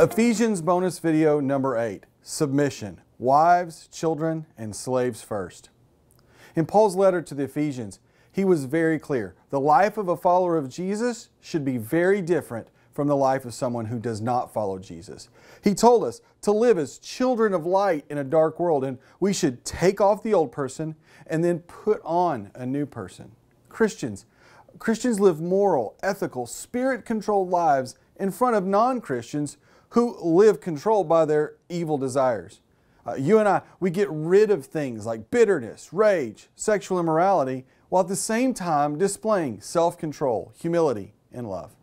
Ephesians bonus video number eight Submission. Wives, children, and slaves first. In Paul's letter to the Ephesians, he was very clear. The life of a follower of Jesus should be very different from the life of someone who does not follow Jesus. He told us to live as children of light in a dark world, and we should take off the old person and then put on a new person. Christians, Christians live moral, ethical, spirit controlled lives in front of non Christians who live controlled by their evil desires. Uh, you and I, we get rid of things like bitterness, rage, sexual immorality, while at the same time displaying self-control, humility, and love.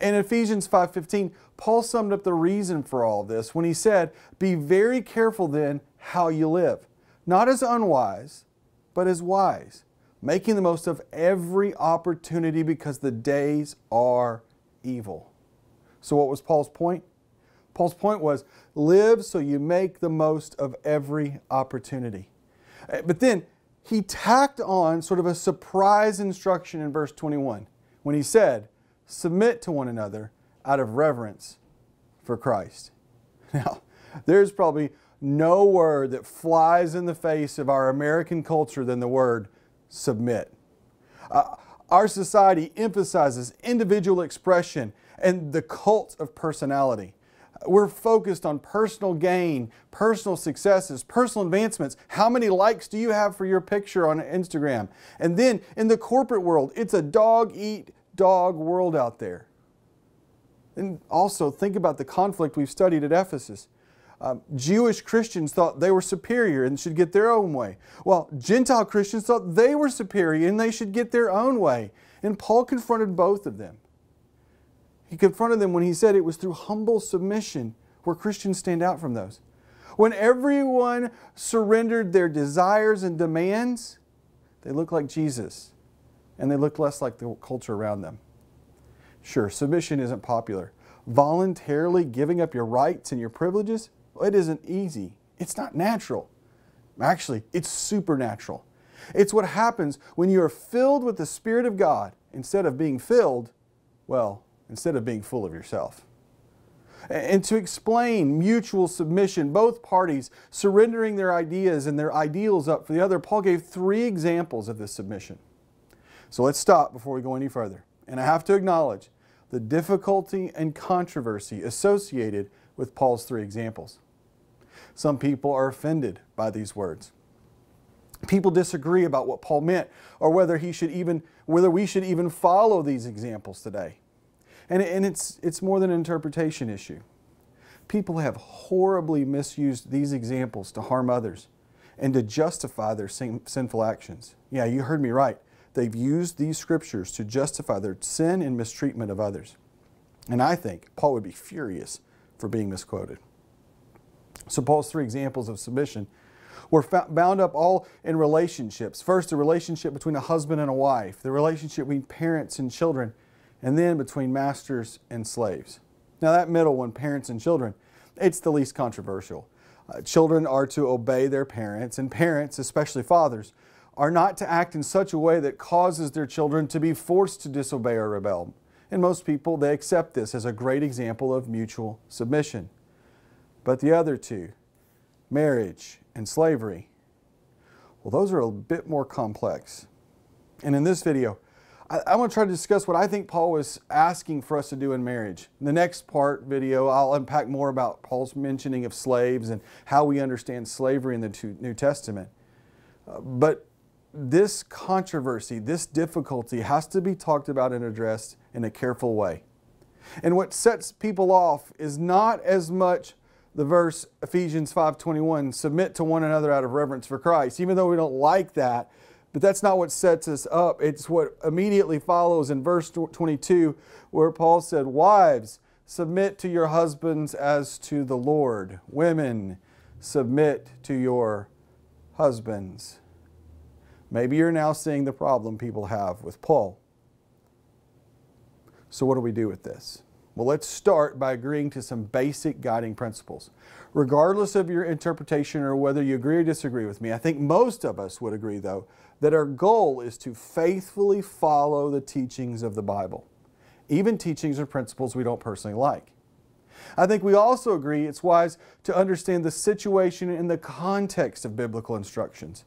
In Ephesians 5:15, Paul summed up the reason for all this when he said, "Be very careful then how you live, not as unwise, but as wise, making the most of every opportunity because the days are evil." So what was Paul's point? Paul's point was live so you make the most of every opportunity. Uh, but then he tacked on sort of a surprise instruction in verse 21 when he said, Submit to one another out of reverence for Christ. Now, there's probably no word that flies in the face of our American culture than the word submit. Uh, our society emphasizes individual expression and the cult of personality. We're focused on personal gain, personal successes, personal advancements. How many likes do you have for your picture on Instagram? And then in the corporate world, it's a dog eat dog world out there. And also think about the conflict we've studied at Ephesus. Um, Jewish Christians thought they were superior and should get their own way. Well, Gentile Christians thought they were superior and they should get their own way. And Paul confronted both of them. He confronted them when he said it was through humble submission where Christians stand out from those. When everyone surrendered their desires and demands, they looked like Jesus and they looked less like the culture around them. Sure, submission isn't popular. Voluntarily giving up your rights and your privileges, well, it isn't easy. It's not natural. Actually, it's supernatural. It's what happens when you are filled with the Spirit of God instead of being filled, well, instead of being full of yourself. And to explain mutual submission, both parties surrendering their ideas and their ideals up for the other, Paul gave three examples of this submission. So let's stop before we go any further. And I have to acknowledge the difficulty and controversy associated with Paul's three examples. Some people are offended by these words. People disagree about what Paul meant or whether he should even whether we should even follow these examples today. And, and it's, it's more than an interpretation issue. People have horribly misused these examples to harm others and to justify their sin, sinful actions. Yeah, you heard me right. They've used these scriptures to justify their sin and mistreatment of others. And I think Paul would be furious for being misquoted. So, Paul's three examples of submission were bound up all in relationships. First, the relationship between a husband and a wife, the relationship between parents and children, and then between masters and slaves. Now, that middle one, parents and children, it's the least controversial. Uh, children are to obey their parents, and parents, especially fathers, are not to act in such a way that causes their children to be forced to disobey or rebel. And most people, they accept this as a great example of mutual submission. But the other two, marriage and slavery, well, those are a bit more complex. And in this video, I, want to try to discuss what I think Paul was asking for us to do in marriage. In the next part video, I'll unpack more about Paul's mentioning of slaves and how we understand slavery in the New Testament. Uh, but this controversy, this difficulty has to be talked about and addressed in a careful way. And what sets people off is not as much the verse Ephesians 5:21 submit to one another out of reverence for Christ even though we don't like that but that's not what sets us up. It's what immediately follows in verse 22, where Paul said, Wives, submit to your husbands as to the Lord. Women, submit to your husbands. Maybe you're now seeing the problem people have with Paul. So, what do we do with this? Well, let's start by agreeing to some basic guiding principles. Regardless of your interpretation or whether you agree or disagree with me, I think most of us would agree, though, that our goal is to faithfully follow the teachings of the Bible, even teachings or principles we don't personally like. I think we also agree it's wise to understand the situation in the context of biblical instructions.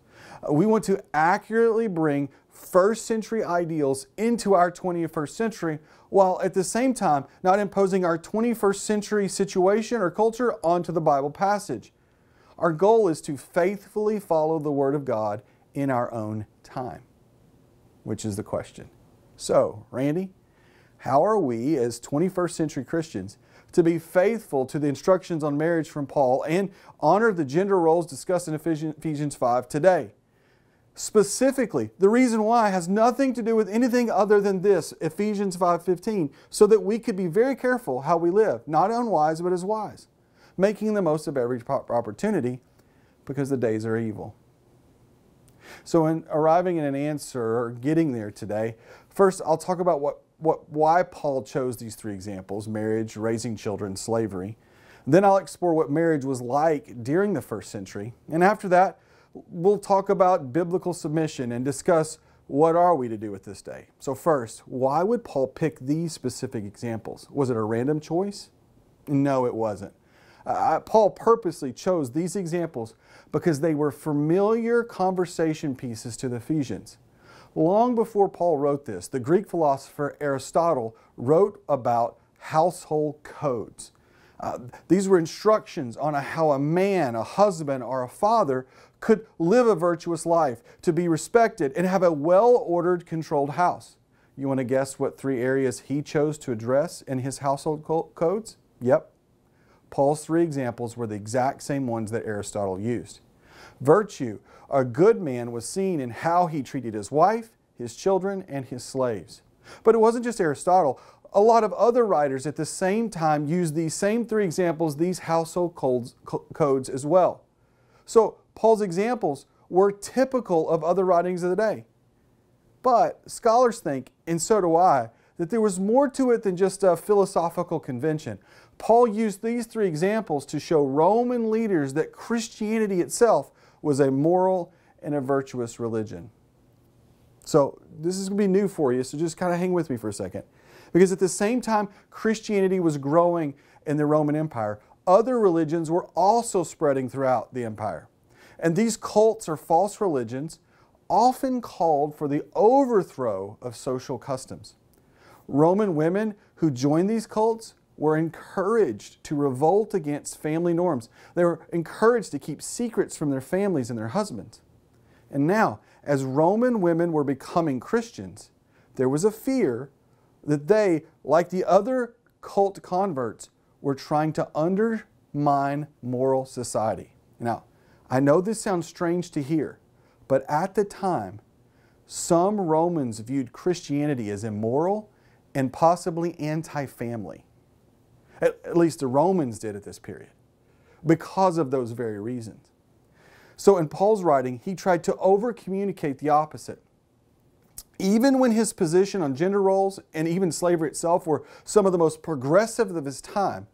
We want to accurately bring first century ideals into our 21st century while at the same time not imposing our 21st century situation or culture onto the Bible passage. Our goal is to faithfully follow the Word of God in our own time, which is the question. So, Randy, how are we as 21st century Christians to be faithful to the instructions on marriage from Paul and honor the gender roles discussed in Ephesians 5 today? Specifically, the reason why has nothing to do with anything other than this, Ephesians 5:15, so that we could be very careful how we live, not unwise but as wise, making the most of every opportunity because the days are evil. So in arriving at an answer or getting there today, first I'll talk about what, what why Paul chose these three examples, marriage, raising children, slavery. Then I'll explore what marriage was like during the first century. And after that, we'll talk about biblical submission and discuss what are we to do with this day. So first, why would Paul pick these specific examples? Was it a random choice? No, it wasn't. Uh, Paul purposely chose these examples because they were familiar conversation pieces to the Ephesians. Long before Paul wrote this, the Greek philosopher Aristotle wrote about household codes. Uh, these were instructions on a, how a man, a husband, or a father could live a virtuous life, to be respected, and have a well ordered, controlled house. You want to guess what three areas he chose to address in his household codes? Yep. Paul's three examples were the exact same ones that Aristotle used. Virtue, a good man was seen in how he treated his wife, his children, and his slaves. But it wasn't just Aristotle. A lot of other writers at the same time used these same three examples, these household codes, codes as well. So Paul's examples were typical of other writings of the day. But scholars think, and so do I, that there was more to it than just a philosophical convention. Paul used these three examples to show Roman leaders that Christianity itself was a moral and a virtuous religion. So, this is going to be new for you, so just kind of hang with me for a second. Because at the same time Christianity was growing in the Roman Empire, other religions were also spreading throughout the empire. And these cults or false religions often called for the overthrow of social customs. Roman women who joined these cults were encouraged to revolt against family norms. They were encouraged to keep secrets from their families and their husbands. And now, as Roman women were becoming Christians, there was a fear that they, like the other cult converts, were trying to undermine moral society. Now, I know this sounds strange to hear, but at the time, some Romans viewed Christianity as immoral and possibly anti family. At, at, least the Romans did at this period, because of those very reasons. So in Paul's writing, he tried to over communicate the opposite. Even when his position on gender roles and even slavery itself were some of the most progressive of his time,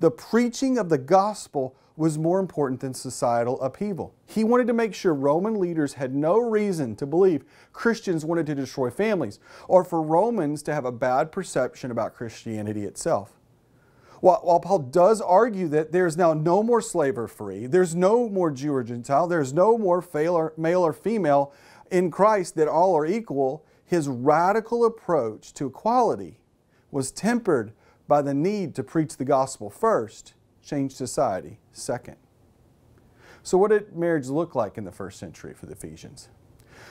the preaching of the gospel was more important than societal upheaval. He wanted to make sure Roman leaders had no reason to believe Christians wanted to destroy families or for Romans to have a bad perception about Christianity itself. While, while Paul does argue that there's now no more slave or free, there's no more Jew or Gentile, there's no more male or female in Christ, that all are equal, his radical approach to equality was tempered by the need to preach the gospel first change society second. So, what did marriage look like in the first century for the Ephesians?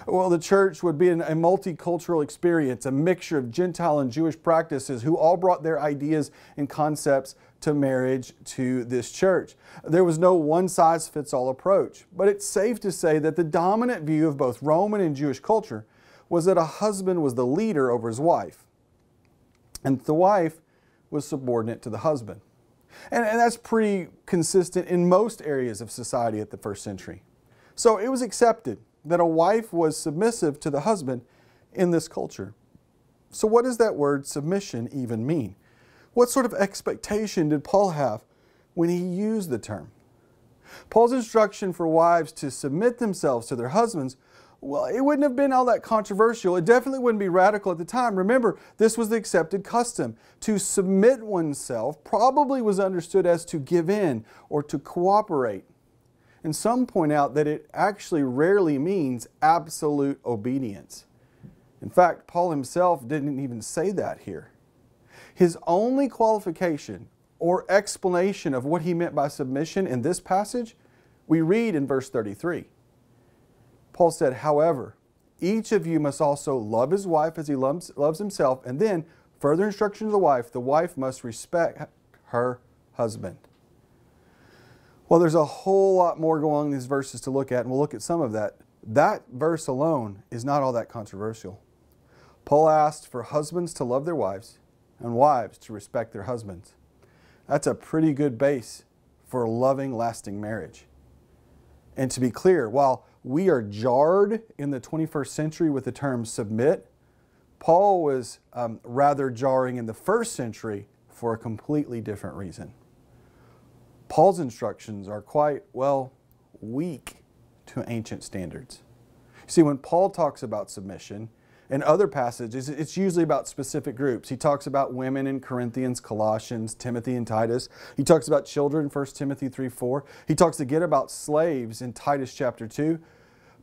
Well, the church would be a multicultural experience, a mixture of Gentile and Jewish practices who all brought their ideas and concepts to marriage to this church. There was no one size fits all approach, but it's safe to say that the dominant view of both Roman and Jewish culture was that a husband was the leader over his wife, and the wife was subordinate to the husband. And, and that's pretty consistent in most areas of society at the first century. So it was accepted that a wife was submissive to the husband in this culture. So, what does that word submission even mean? What sort of expectation did Paul have when he used the term? Paul's instruction for wives to submit themselves to their husbands, well, it wouldn't have been all that controversial. It definitely wouldn't be radical at the time. Remember, this was the accepted custom. To submit oneself probably was understood as to give in or to cooperate. And some point out that it actually rarely means absolute obedience. In fact, Paul himself didn't even say that here. His only qualification or explanation of what he meant by submission in this passage, we read in verse 33. Paul said, However, each of you must also love his wife as he loves, loves himself. And then, further instruction to the wife the wife must respect her husband. Well, there's a whole lot more going on in these verses to look at, and we'll look at some of that. That verse alone is not all that controversial. Paul asked for husbands to love their wives and wives to respect their husbands. That's a pretty good base for a loving, lasting marriage. And to be clear, while we are jarred in the 21st century with the term submit, Paul was um, rather jarring in the first century for a completely different reason. Paul's instructions are quite, well, weak to ancient standards. See, when Paul talks about submission, in other passages, it's usually about specific groups. He talks about women in Corinthians, Colossians, Timothy, and Titus. He talks about children, 1 Timothy 3 4. He talks again about slaves in Titus chapter 2.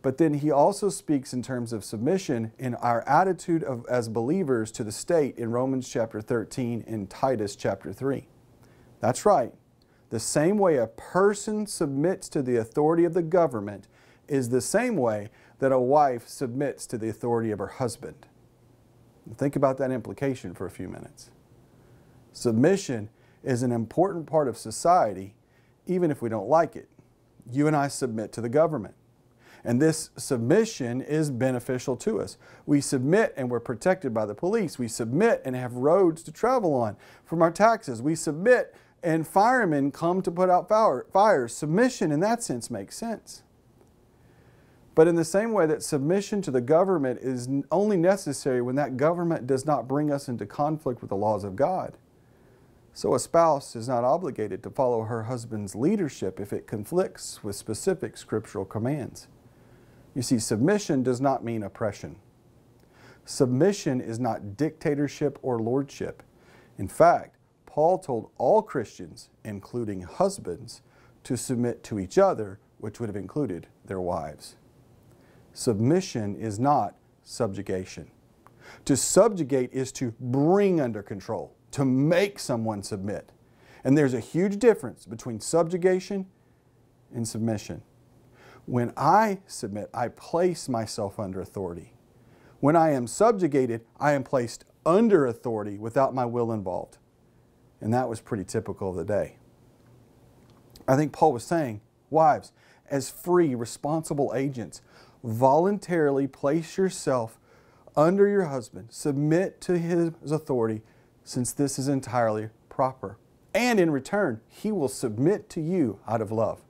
But then he also speaks in terms of submission in our attitude of, as believers to the state in Romans chapter 13 and Titus chapter 3. That's right. The same way a person submits to the authority of the government is the same way that a wife submits to the authority of her husband. Think about that implication for a few minutes. Submission is an important part of society, even if we don't like it. You and I submit to the government. And this submission is beneficial to us. We submit and we're protected by the police. We submit and have roads to travel on from our taxes. We submit and firemen come to put out fires. Submission in that sense makes sense. But in the same way that submission to the government is only necessary when that government does not bring us into conflict with the laws of God. So a spouse is not obligated to follow her husband's leadership if it conflicts with specific scriptural commands. You see, submission does not mean oppression. Submission is not dictatorship or lordship. In fact, Paul told all Christians, including husbands, to submit to each other, which would have included their wives. Submission is not subjugation. To subjugate is to bring under control, to make someone submit. And there's a huge difference between subjugation and submission. When I submit, I place myself under authority. When I am subjugated, I am placed under authority without my will involved. And that was pretty typical of the day. I think Paul was saying, wives, as free, responsible agents, voluntarily place yourself under your husband, submit to his authority, since this is entirely proper. And in return, he will submit to you out of love.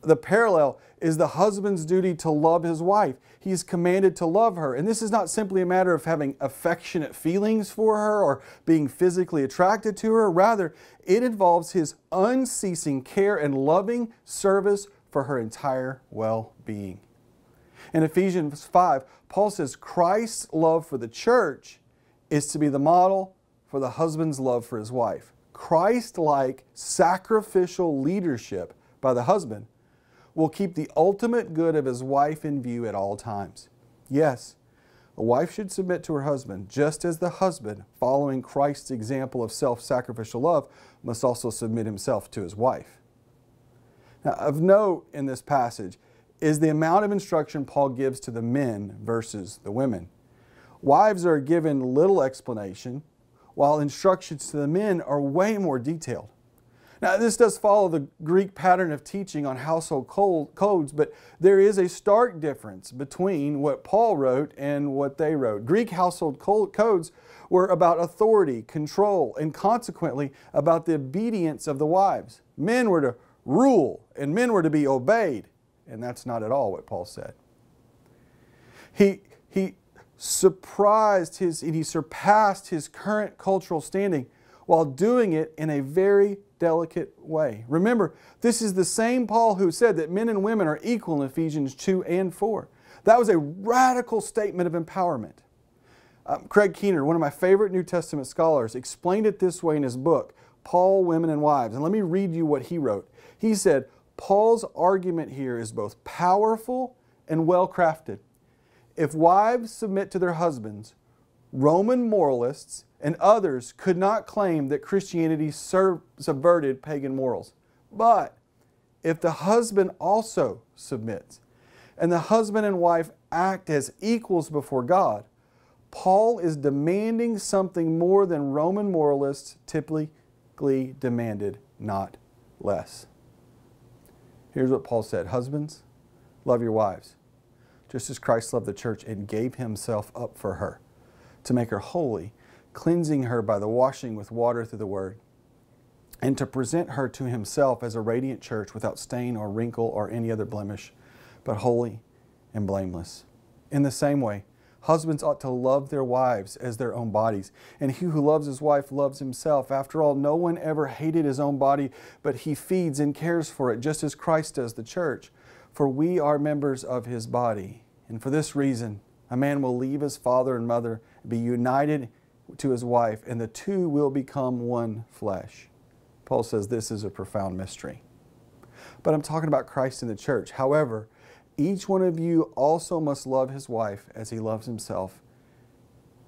The parallel is the husband's duty to love his wife. He is commanded to love her. And this is not simply a matter of having affectionate feelings for her or being physically attracted to her. Rather, it involves his unceasing care and loving service for her entire well being. In Ephesians 5, Paul says Christ's love for the church is to be the model for the husband's love for his wife. Christ like sacrificial leadership by the husband will keep the ultimate good of his wife in view at all times. Yes, a wife should submit to her husband, just as the husband, following Christ's example of self sacrificial love, must also submit himself to his wife. Now, of note in this passage is the amount of instruction Paul gives to the men versus the women. Wives are given little explanation, while instructions to the men are way more detailed. Now, this does follow the Greek pattern of teaching on household codes, but there is a stark difference between what Paul wrote and what they wrote. Greek household codes were about authority, control, and consequently about the obedience of the wives. Men were to rule, and men were to be obeyed. And that's not at all what Paul said. He, he surprised his, and he surpassed his current cultural standing while doing it in a very delicate way. Remember, this is the same Paul who said that men and women are equal in Ephesians 2 and 4. That was a radical statement of empowerment. Um, Craig Keener, one of my favorite New Testament scholars, explained it this way in his book, Paul, Women, and Wives. And let me read you what he wrote. He said, Paul's argument here is both powerful and well crafted. If wives submit to their husbands, Roman moralists and others could not claim that Christianity subverted pagan morals. But if the husband also submits, and the husband and wife act as equals before God, Paul is demanding something more than Roman moralists typically demanded, not less. Here's what Paul said Husbands, love your wives, just as Christ loved the church and gave himself up for her to make her holy, cleansing her by the washing with water through the word, and to present her to himself as a radiant church without stain or wrinkle or any other blemish, but holy and blameless. In the same way, Husbands ought to love their wives as their own bodies. And he who loves his wife loves himself. After all, no one ever hated his own body, but he feeds and cares for it, just as Christ does the church. For we are members of his body. And for this reason, a man will leave his father and mother, be united to his wife, and the two will become one flesh. Paul says this is a profound mystery. But I'm talking about Christ and the church. However, each one of you also must love his wife as he loves himself,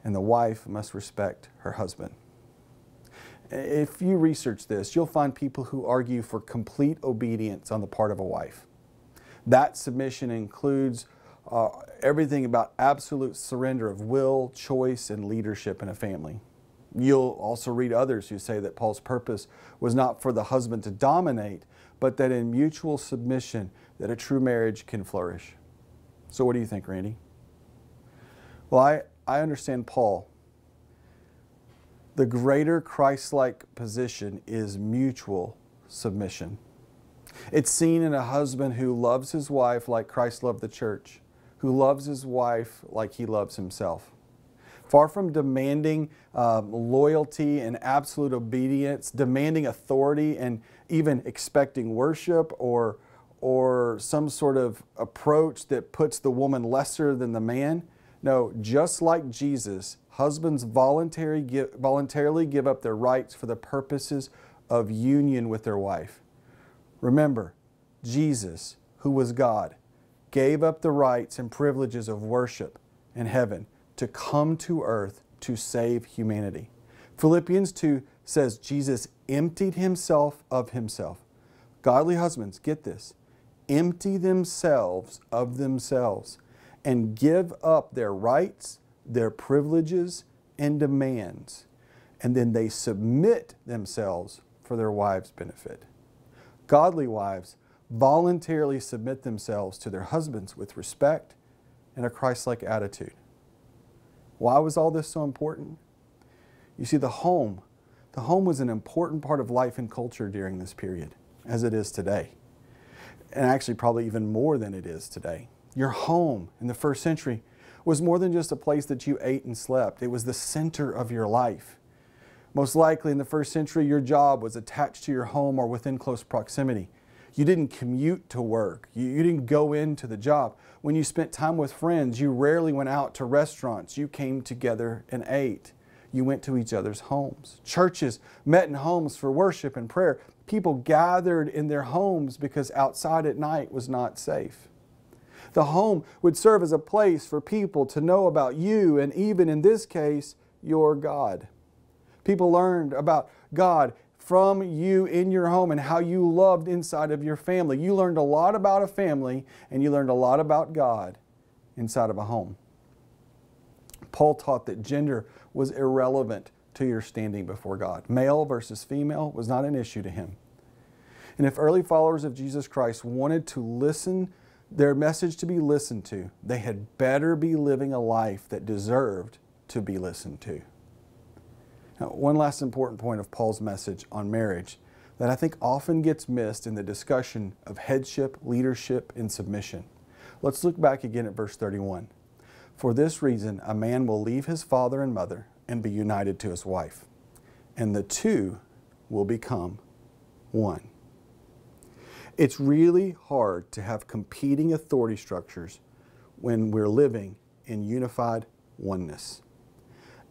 and the wife must respect her husband. If you research this, you'll find people who argue for complete obedience on the part of a wife. That submission includes uh, everything about absolute surrender of will, choice, and leadership in a family. You'll also read others who say that Paul's purpose was not for the husband to dominate, but that in mutual submission that a true marriage can flourish. So what do you think, Randy? Well, I, I understand Paul. The greater Christ-like position is mutual submission. It's seen in a husband who loves his wife like Christ loved the church, who loves his wife like he loves himself. Far from demanding um, loyalty and absolute obedience, demanding authority and even expecting worship or, or some sort of approach that puts the woman lesser than the man. No, just like Jesus, husbands voluntarily give, voluntarily give up their rights for the purposes of union with their wife. Remember, Jesus, who was God, gave up the rights and privileges of worship in heaven to come to earth to save humanity. Philippians 2 says Jesus emptied himself of himself. Godly husbands, get this, empty themselves of themselves and give up their rights, their privileges, and demands. And then they submit themselves for their wives' benefit. Godly wives voluntarily submit themselves to their husbands with respect and a Christ like attitude. Why was all this so important? You see, the home, the home was an important part of life and culture during this period, as it is today. And actually, probably even more than it is today. Your home in the first century was more than just a place that you ate and slept, it was the center of your life. Most likely in the first century, your job was attached to your home or within close proximity. You didn't commute to work. You, you, didn't go into the job. When you spent time with friends, you rarely went out to restaurants. You came together and ate. You went to each other's homes. Churches met in homes for worship and prayer. People gathered in their homes because outside at night was not safe. The home would serve as a place for people to know about you and even in this case, your God. People learned about God from you in your home and how you loved inside of your family. You learned a lot about a family and you learned a lot about God inside of a home. Paul taught that gender was irrelevant to your standing before God. Male versus female was not an issue to him. And if early followers of Jesus Christ wanted to listen, their message to be listened to, they had better be living a life that deserved to be listened to. Now, one last important point of Paul's message on marriage that I think often gets missed in the discussion of headship, leadership, and submission. Let's look back again at verse 31. For this reason, a man will leave his father and mother and be united to his wife, and the two will become one. It's really hard to have competing authority structures when we're living in unified oneness.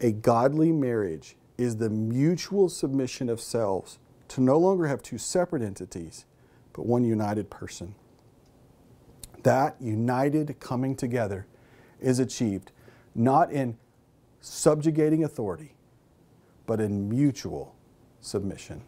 A godly marriage is the mutual submission of selves to no longer have two separate entities, but one united person. That united coming together is achieved not in subjugating authority, but in mutual submission.